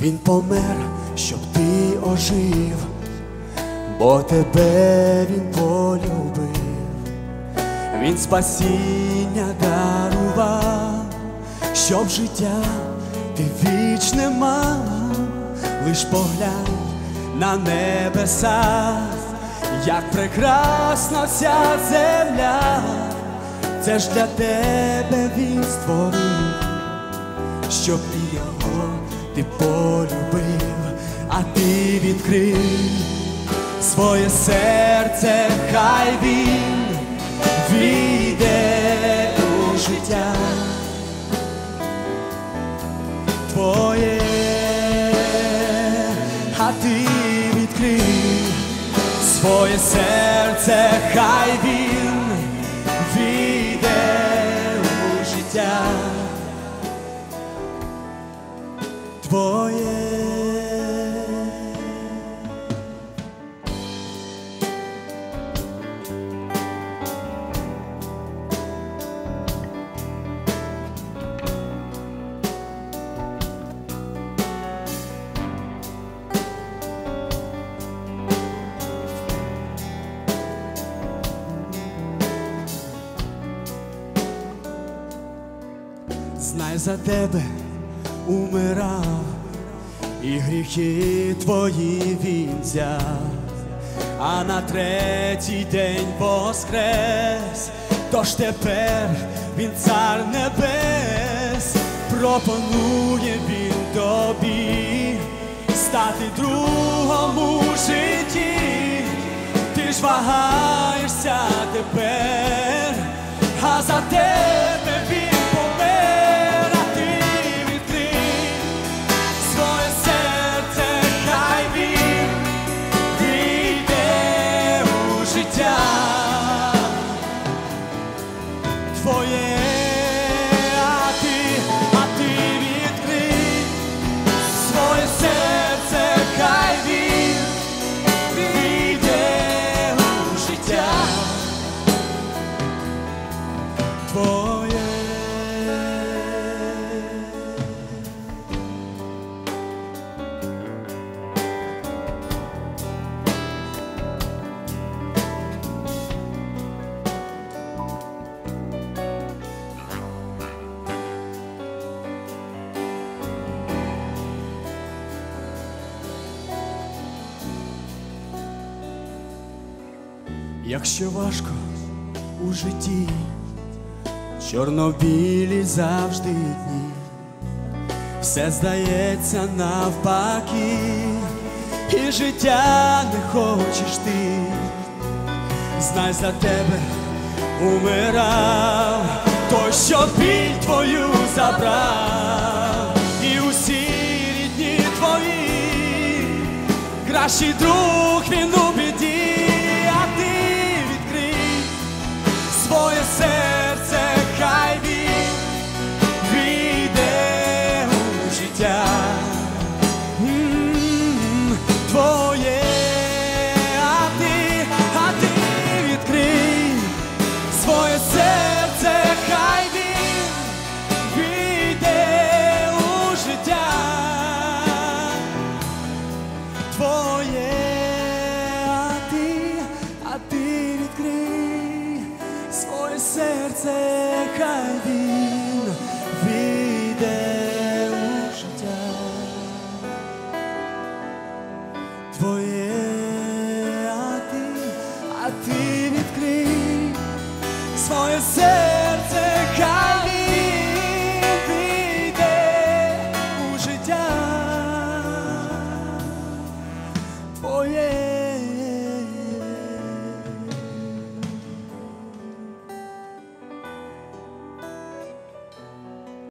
Він помер, щоб ти ожив, бо тебе він полюбив, він спасіння дарував, щоб життя ти вічне мав, лиш поглянь на небеса, як прекрасна вся земля, це ж для тебе він створив, щоб ти його ти полюбив, а ти відкрив своє серце, хай він війде у життя. Твоє, а ти відкрив своє серце, хай він твоє. Знай за тебе умирав, і гріхи твої він взяв, а на третій день воскрес, тож тепер він цар небес, пропонує він тобі стати другом у житті, ти ж вагаєшся тепер, а за тебе твоє. Якщо важко у житті, чорнобілі завжди дні, все здається навпаки, і життя не хочеш ти, знай за тебе умирав, той, що біль твою забрав, і усі рідні твої, кращий друг він у біді, swoje serce haj wyjdę u życia